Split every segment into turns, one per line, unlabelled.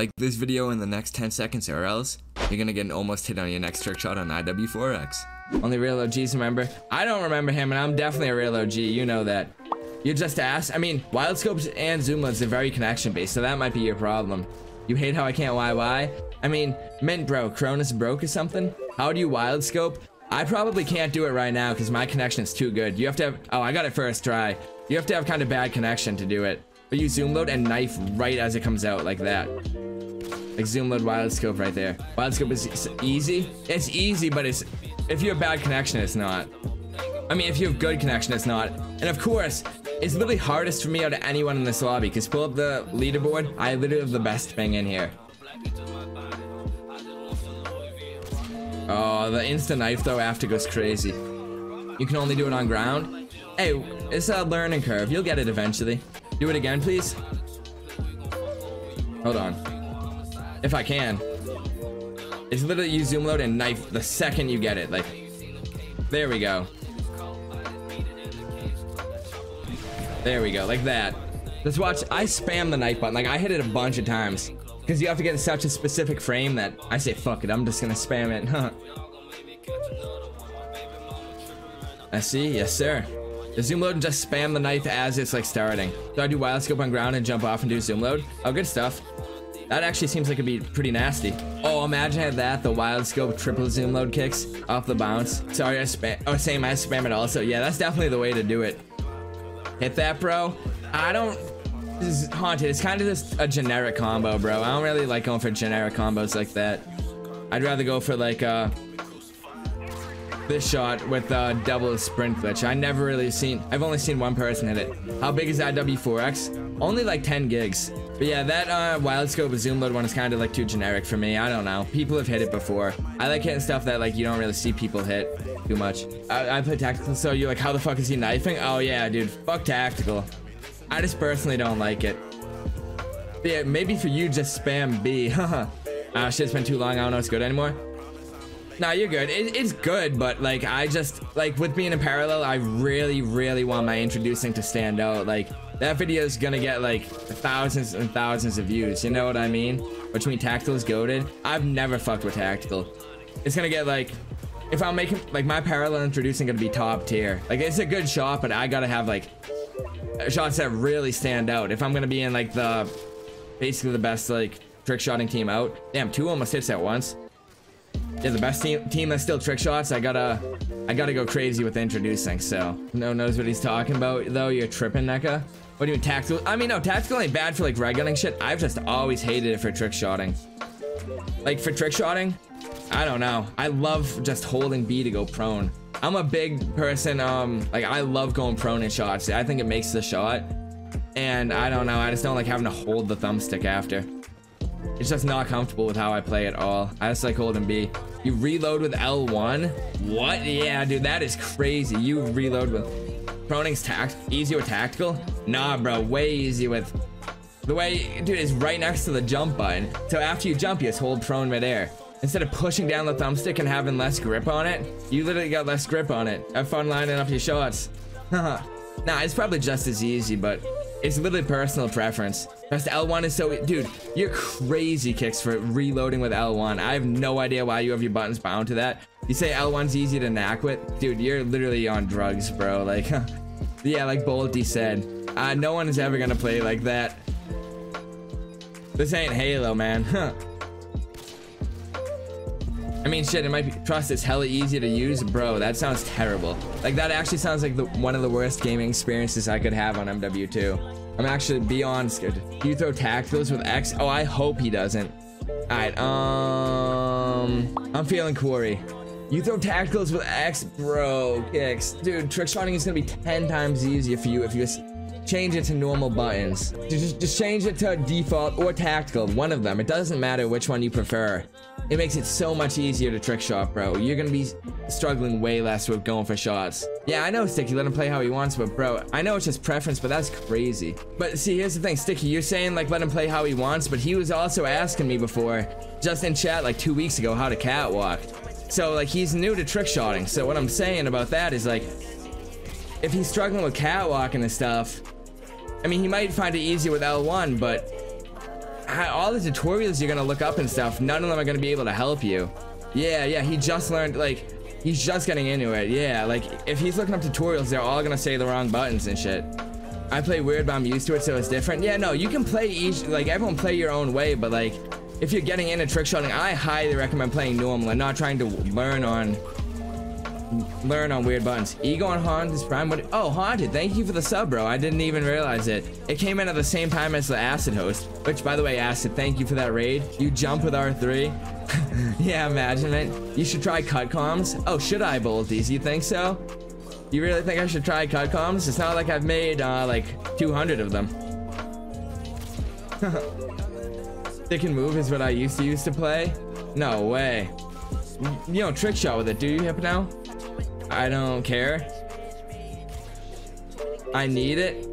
Like this video in the next 10 seconds or else you're gonna get an almost hit on your next trick shot on IW4X. Only real OGs remember. I don't remember him and I'm definitely a real OG, you know that. You just asked, I mean, wild scopes and zoom lens are very connection based, so that might be your problem. You hate how I can't YY? I mean, Mint bro, Cronus broke or something? How do you wild scope? I probably can't do it right now because my connection is too good. You have to have, oh, I got it first try. You have to have kind of bad connection to do it. But you zoom load and knife right as it comes out like that. Like zoom load wild scope right there. Wild scope is easy. It's easy, but it's if you have bad connection, it's not. I mean, if you have good connection, it's not. And of course, it's literally hardest for me out of anyone in this lobby because pull up the leaderboard, I literally have the best thing in here. Oh, the instant knife though after goes crazy. You can only do it on ground. Hey, it's a learning curve. You'll get it eventually. Do it again, please. Hold on. If I can. It's literally you zoom load and knife the second you get it. Like, there we go. There we go, like that. Just watch, I spam the knife button. Like, I hit it a bunch of times. Because you have to get in such a specific frame that I say, fuck it, I'm just gonna spam it. I see, yes sir. The zoom load and just spam the knife as it's like starting. So I do wild scope on ground and jump off and do zoom load. Oh, good stuff. That actually seems like it'd be pretty nasty. Oh, imagine that, the wild scope triple zoom load kicks off the bounce. Sorry, I spam, oh, same, I spam it also. Yeah, that's definitely the way to do it. Hit that, bro. I don't, this is haunted. It's kind of just a generic combo, bro. I don't really like going for generic combos like that. I'd rather go for like uh this shot with a double sprint glitch. I never really seen I've only seen one person hit it. How big is that IW4X? Only like 10 gigs. But yeah, that uh wild scope zoom load one is kind of like too generic for me. I don't know. People have hit it before. I like hitting stuff that like you don't really see people hit too much. I, I play tactical, so you're like, how the fuck is he knifing? Oh yeah, dude, fuck tactical. I just personally don't like it. But yeah, maybe for you, just spam B. Haha. Ah, uh, shit's been too long. I don't know it's good anymore. Nah, you're good. It, it's good, but like I just like with being in parallel, I really, really want my introducing to stand out. Like that video is gonna get like thousands and thousands of views. You know what I mean? Between tactical is goaded. I've never fucked with tactical. It's gonna get like if I'm making like my parallel introducing gonna be top tier. Like it's a good shot, but I gotta have like shots that really stand out. If I'm gonna be in like the basically the best like trick shotting team out. Damn, two almost hits at once. Yeah, the best team team that still trick shots. I gotta I gotta go crazy with introducing. So no knows what he's talking about though. You're tripping, Necca. What do you mean tactical? I mean no, tactical ain't bad for like red gunning shit. I've just always hated it for trick shotting. Like for trick shotting, I don't know. I love just holding B to go prone. I'm a big person. Um, like I love going prone in shots. I think it makes the shot. And I don't know. I just don't like having to hold the thumbstick after. It's just not comfortable with how I play at all. I just like holding B. You reload with L1? What? Yeah, dude, that is crazy. You reload with proning's tact easy with tactical? Nah, bro, way easy with the way, dude, is right next to the jump button. So after you jump, you just hold prone midair. Instead of pushing down the thumbstick and having less grip on it, you literally got less grip on it. Have fun lining up your shots. nah, it's probably just as easy, but it's literally personal preference. Press L1 is so, dude, you're crazy kicks for reloading with L1. I have no idea why you have your buttons bound to that. You say L1's easy to knack with? Dude, you're literally on drugs, bro. Like, yeah, like Bolty said, uh, no one is ever gonna play like that. This ain't Halo, man. I mean, shit, it might be, trust it's hella easy to use. Bro, that sounds terrible. Like, that actually sounds like the, one of the worst gaming experiences I could have on MW2. I'm actually beyond scared. You throw tacticals with X? Oh, I hope he doesn't. Alright, um... I'm feeling Quarry. You throw tacticals with X, bro, kicks. Dude, trick shotting is gonna be 10 times easier for you if you just change it to normal buttons. Just, just change it to default or tactical, one of them. It doesn't matter which one you prefer. It makes it so much easier to trick shot, bro. You're gonna be struggling way less with going for shots. Yeah, I know Sticky, let him play how he wants, but bro, I know it's just preference, but that's crazy. But see, here's the thing, Sticky, you're saying like let him play how he wants, but he was also asking me before, just in chat like two weeks ago, how to catwalk. So like he's new to trick shotting. So what I'm saying about that is like, if he's struggling with catwalking and stuff, I mean, he might find it easier with L1, but all the tutorials you're gonna look up and stuff, none of them are gonna be able to help you. Yeah, yeah, he just learned, like, he's just getting into it. Yeah, like, if he's looking up tutorials, they're all gonna say the wrong buttons and shit. I play weird, but I'm used to it, so it's different. Yeah, no, you can play each, like, everyone play your own way, but, like, if you're getting into trick shotting, I highly recommend playing normal and not trying to learn on learn on weird buttons. Ego on Haunted Prime. What? Oh, Haunted. Thank you for the sub, bro. I didn't even realize it. It came in at the same time as the Acid host. Which, by the way, Acid, thank you for that raid. You jump with R3. yeah, imagine it. You should try cut comms. Oh, should I, Bolties? You think so? You really think I should try cut comms? It's not like I've made uh, like 200 of them. Stick and move is what I used to use to play. No way. You don't trick shot with it, do you, Hypno? I don't care. I need it.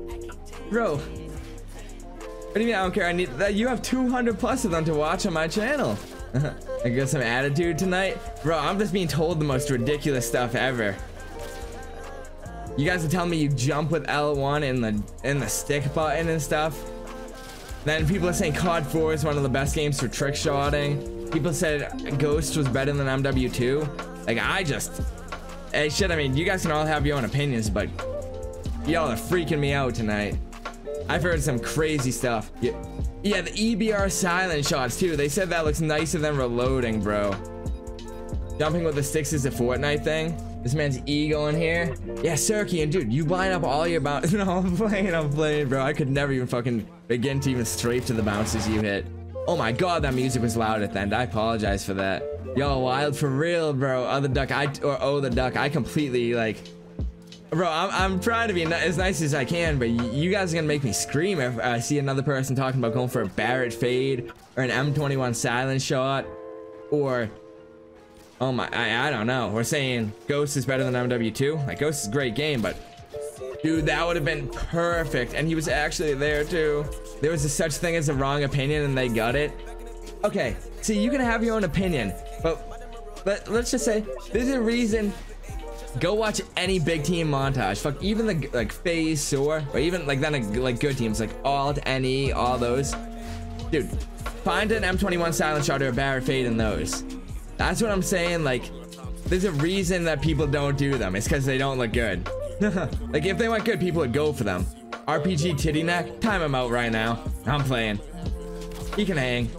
Bro. What do you mean I don't care? I need that. You have 200 plus of them to watch on my channel. I got some attitude tonight. Bro, I'm just being told the most ridiculous stuff ever. You guys are telling me you jump with L1 in the in the stick button and stuff. Then people are saying COD 4 is one of the best games for trick shotting. People said Ghost was better than MW2. Like I just Hey, shit, I mean, you guys can all have your own opinions, but y'all are freaking me out tonight. I've heard some crazy stuff. Yeah, yeah, the EBR silent shots, too. They said that looks nicer than reloading, bro. Jumping with the sticks is a Fortnite thing. This man's ego in here. Yeah, Sirky, and dude, you line up all your bounces. no, I'm playing, I'm playing, bro. I could never even fucking begin to even strafe to the bounces you hit. Oh my god, that music was loud at the end. I apologize for that. Yo, wild for real, bro. Oh, Other duck, I or oh the duck, I completely like. Bro, I'm, I'm trying to be as nice as I can, but you guys are gonna make me scream if I see another person talking about going for a Barrett fade or an M21 silent shot, or oh my, I, I don't know. We're saying Ghost is better than MW2. Like Ghost is a great game, but dude, that would have been perfect. And he was actually there too. There was a such thing as a wrong opinion, and they got it. Okay, see, you can have your own opinion, but let, let's just say there's a reason. Go watch any big team montage. Fuck, even the like FaZe Soar, or even like then like good teams like Alt, NE, all those. Dude, find an M21 silent shot or a Barrett fade in those. That's what I'm saying. Like, there's a reason that people don't do them. It's because they don't look good. like if they went good, people would go for them. RPG titty neck, time him out right now. I'm playing. He can hang.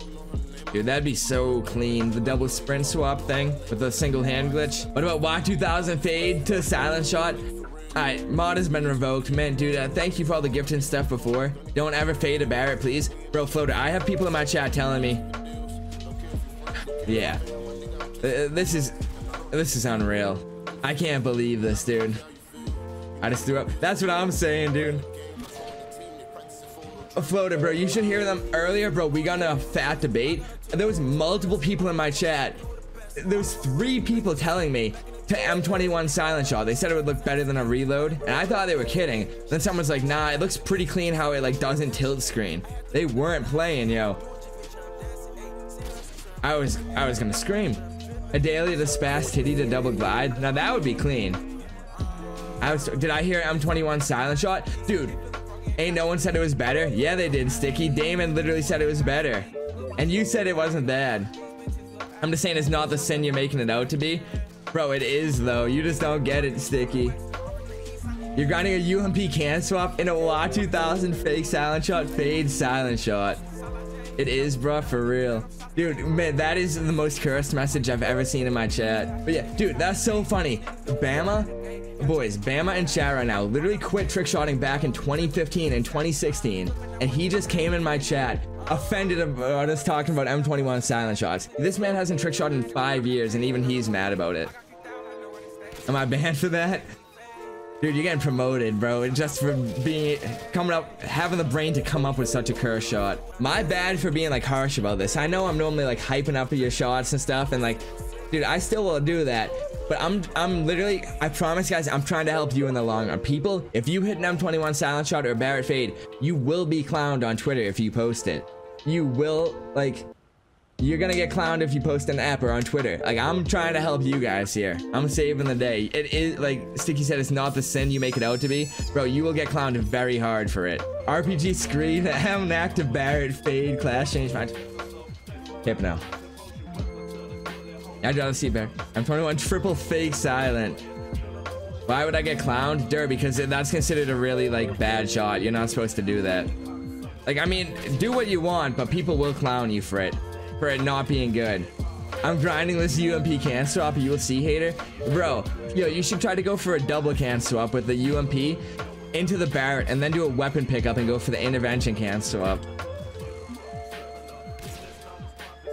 Dude, that'd be so clean. The double sprint swap thing with the single hand glitch. What about Y2000 fade to silent shot? Alright, mod has been revoked. Man, dude, uh, thank you for all the gifting stuff before. Don't ever fade a Barrett, please. Bro, Floater, I have people in my chat telling me. Yeah. Uh, this is... This is unreal. I can't believe this, dude. I just threw up. That's what I'm saying, dude A floater, bro. You should hear them earlier, bro. We got in a fat debate. There was multiple people in my chat. There was three people telling me to M21 silent shot. They said it would look better than a reload, and I thought they were kidding. Then someone's like, nah, it looks pretty clean how it like doesn't tilt screen. They weren't playing, yo. I was I was gonna scream. A daily to spas titty to double glide. Now that would be clean. I was did I hear M21 silent shot? Dude, Ain't no one said it was better? Yeah, they did, Sticky. Damon literally said it was better. And you said it wasn't bad. I'm just saying it's not the sin you're making it out to be. Bro, it is though. You just don't get it, Sticky. You're grinding a UMP can swap in a WA 2000 fake silent shot fade silent shot. It is, bro, for real. Dude, man, that is the most cursed message I've ever seen in my chat. But yeah, dude, that's so funny. Bama Boys, Bama and chat right now literally quit trick shotting back in 2015 and 2016, and he just came in my chat offended about uh, us talking about M21 silent shots. This man hasn't trick shot in five years, and even he's mad about it. Am I banned for that? Dude, you're getting promoted, bro. Just for being, coming up, having the brain to come up with such a curse shot. My bad for being like harsh about this. I know I'm normally like hyping up your shots and stuff, and like, dude, I still will do that. But I'm I'm literally, I promise guys, I'm trying to help you in the long run. People, if you hit an M21 silent shot or Barrett fade, you will be clowned on Twitter if you post it. You will, like, You're gonna get clowned if you post an app or on Twitter. Like, I'm trying to help you guys here. I'm saving the day. It is, like Sticky said, it's not the sin you make it out to be. Bro, you will get clowned very hard for it. RPG screen, M active Barrett, fade, class change match. Hypno. I'd rather see Bear. I'm 21, triple fake silent. Why would I get clowned? Dur, because that's considered a really, like, bad shot. You're not supposed to do that. Like, I mean, do what you want, but people will clown you for it. For it not being good. I'm grinding this UMP can swap, you will see hater. Bro, yo, you should try to go for a double can swap with the UMP into the Barrett and then do a weapon pickup and go for the intervention can swap.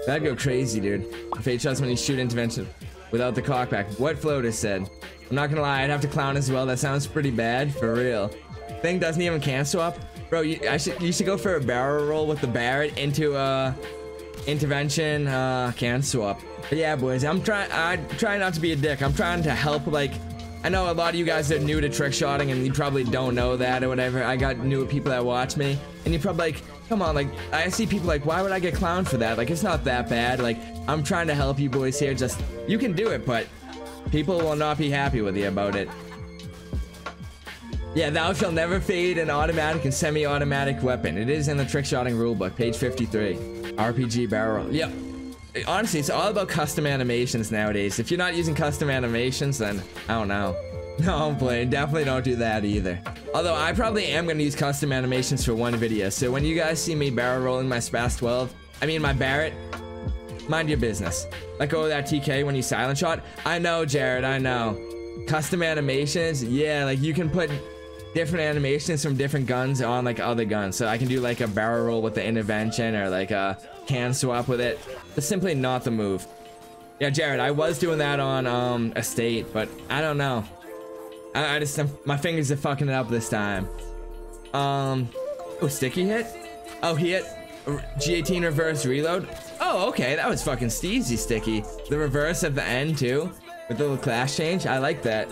That'd go crazy, dude. Fate shots when you shoot intervention without the cockback. What Floater said. I'm not gonna lie, I'd have to clown as well. That sounds pretty bad, for real. Thing doesn't even can swap. Bro, you, I should, you should go for a barrel roll with the Barrett into uh, intervention uh, can swap. But yeah, boys, I'm trying. I try not to be a dick. I'm trying to help. Like, I know a lot of you guys are new to trick shotting, and you probably don't know that or whatever. I got new people that watch me, and you're probably like, Come on, like, I see people like, why would I get clowned for that? Like, it's not that bad. Like, I'm trying to help you boys here. Just, you can do it, but people will not be happy with you about it. Yeah, thou shall never fade an automatic and semi-automatic weapon. It is in the trick shotting rulebook, page 53. RPG barrel. Yep. Honestly, it's all about custom animations nowadays. If you're not using custom animations, then I don't know. No, I'm playing. Definitely don't do that either. Although I probably am going to use custom animations for one video. So when you guys see me barrel rolling my SPAS 12, I mean my Barrett, mind your business. Let go of that TK when you silent shot. I know, Jared, I know. Custom animations, yeah, like you can put different animations from different guns on like other guns. So I can do like a barrel roll with the intervention or like a hand swap with it. It's simply not the move. Yeah, Jared, I was doing that on um, Estate, but I don't know. I, I just, my fingers are fucking it up this time. Um, oh, sticky hit? Oh, he hit G18 reverse reload? Oh, okay, that was fucking steezy sticky. The reverse at the end too, with the little class change. I like that.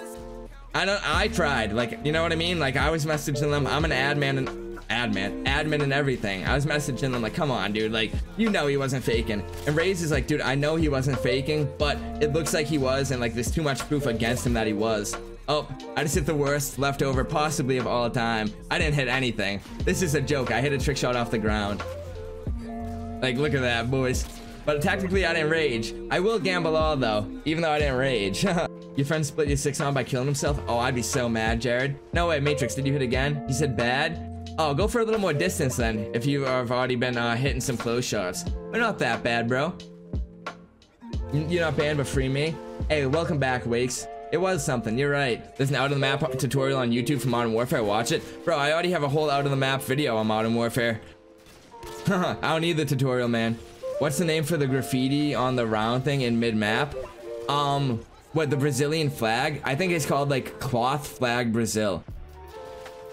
I don't, I tried, like, you know what I mean? Like, I was messaging them, I'm an admin and, admin, admin and everything. I was messaging them like, come on, dude, like, you know he wasn't faking. And Raze is like, dude, I know he wasn't faking, but it looks like he was, and like, there's too much proof against him that he was. Oh, I just hit the worst leftover possibly of all time. I didn't hit anything. This is a joke. I hit a trick shot off the ground. Like, look at that, boys. But technically, I didn't rage. I will gamble all, though, even though I didn't rage. your friend split your six on by killing himself? Oh, I'd be so mad, Jared. No way, Matrix, did you hit again? He said bad? Oh, go for a little more distance then, if you have already been uh, hitting some close shots. They're not that bad, bro. You're not banned, but free me. Hey, welcome back, Wakes. It was something, you're right. There's an out of the map tutorial on YouTube for Modern Warfare, watch it. Bro, I already have a whole out of the map video on Modern Warfare. I don't need the tutorial, man. What's the name for the graffiti on the round thing in mid-map? Um, what, the Brazilian flag? I think it's called, like, Cloth Flag Brazil.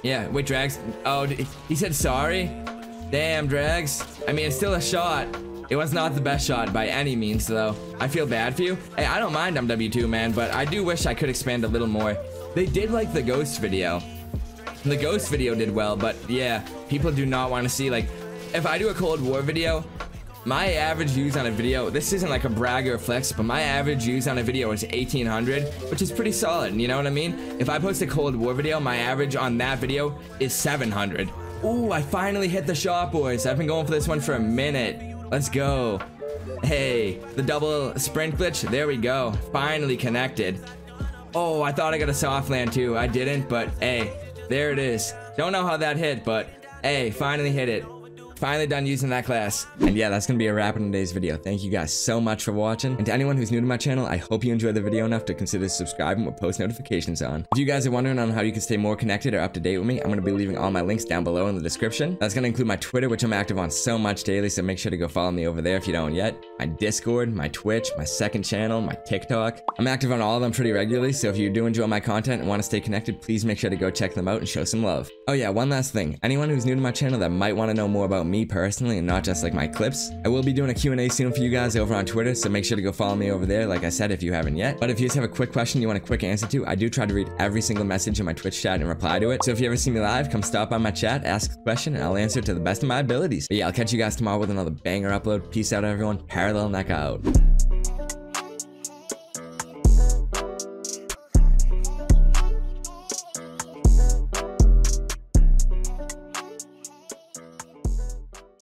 Yeah, wait, Drags. Oh, he said sorry? Damn, Drags. I mean, it's still a shot. It was not the best shot by any means, though. I feel bad for you. Hey, I don't mind MW2, man, but I do wish I could expand a little more. They did like the Ghost video. The Ghost video did well, but yeah, people do not want to see, like, if I do a Cold War video, my average views on a video, this isn't like a brag or a flex, but my average views on a video is 1800, which is pretty solid, you know what I mean? If I post a Cold War video, my average on that video is 700. Ooh, I finally hit the shot, boys. I've been going for this one for a minute. Let's go. Hey, the double sprint glitch. There we go. Finally connected. Oh, I thought I got a soft land too. I didn't, but hey, there it is. Don't know how that hit, but hey, finally hit it. Finally done using that class. And yeah, that's gonna be a wrap in today's video. Thank you guys so much for watching. And to anyone who's new to my channel, I hope you enjoyed the video enough to consider subscribing with post notifications on. If you guys are wondering on how you can stay more connected or up to date with me, I'm gonna be leaving all my links down below in the description. That's gonna include my Twitter, which I'm active on so much daily, so make sure to go follow me over there if you don't yet. My Discord, my Twitch, my second channel, my TikTok. I'm active on all of them pretty regularly, so if you do enjoy my content and want to stay connected, please make sure to go check them out and show some love. Oh yeah, one last thing. Anyone who's new to my channel that might want to know more about me personally and not just like my clips. I will be doing a Q&A soon for you guys over on Twitter, so make sure to go follow me over there, like I said, if you haven't yet. But if you just have a quick question you want a quick answer to, I do try to read every single message in my Twitch chat and reply to it. So if you ever see me live, come stop by my chat, ask a question, and I'll answer it to the best of my abilities. But yeah, I'll catch you guys tomorrow with another banger upload. Peace out, everyone. Parallel Necca out.